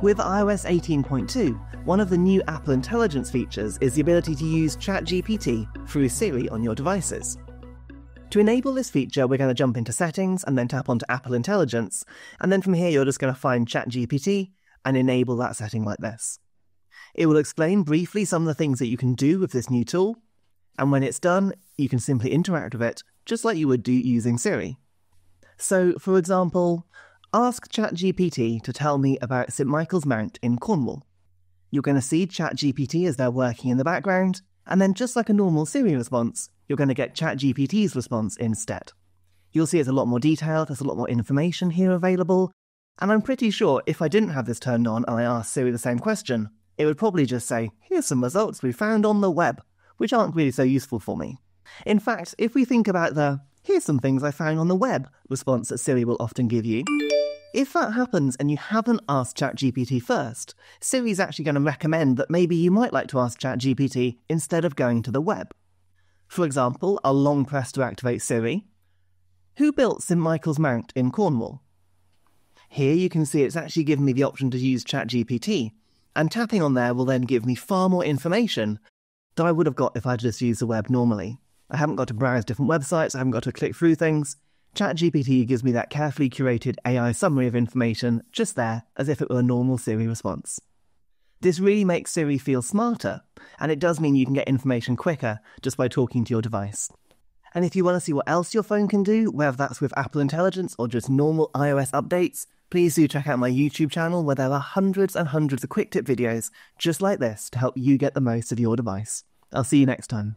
With iOS 18.2, one of the new Apple Intelligence features is the ability to use ChatGPT through Siri on your devices. To enable this feature, we're going to jump into Settings and then tap onto Apple Intelligence, and then from here you're just going to find ChatGPT and enable that setting like this. It will explain briefly some of the things that you can do with this new tool, and when it's done, you can simply interact with it just like you would do using Siri. So, for example, ask ChatGPT to tell me about St Michael's Mount in Cornwall. You're going to see ChatGPT as they're working in the background, and then just like a normal Siri response, you're going to get ChatGPT's response instead. You'll see it's a lot more detailed, there's a lot more information here available, and I'm pretty sure if I didn't have this turned on and I asked Siri the same question, it would probably just say, here's some results we found on the web, which aren't really so useful for me. In fact, if we think about the, here's some things I found on the web response that Siri will often give you, if that happens and you haven't asked ChatGPT first, Siri's actually going to recommend that maybe you might like to ask ChatGPT instead of going to the web. For example, I'll long press to activate Siri. Who built St Michael's Mount in Cornwall? Here you can see it's actually given me the option to use ChatGPT, and tapping on there will then give me far more information than I would have got if I'd just used the web normally. I haven't got to browse different websites, I haven't got to click through things. ChatGPT gives me that carefully curated AI summary of information just there, as if it were a normal Siri response. This really makes Siri feel smarter, and it does mean you can get information quicker just by talking to your device. And if you want to see what else your phone can do, whether that's with Apple Intelligence or just normal iOS updates, please do check out my YouTube channel where there are hundreds and hundreds of quick tip videos just like this to help you get the most of your device. I'll see you next time.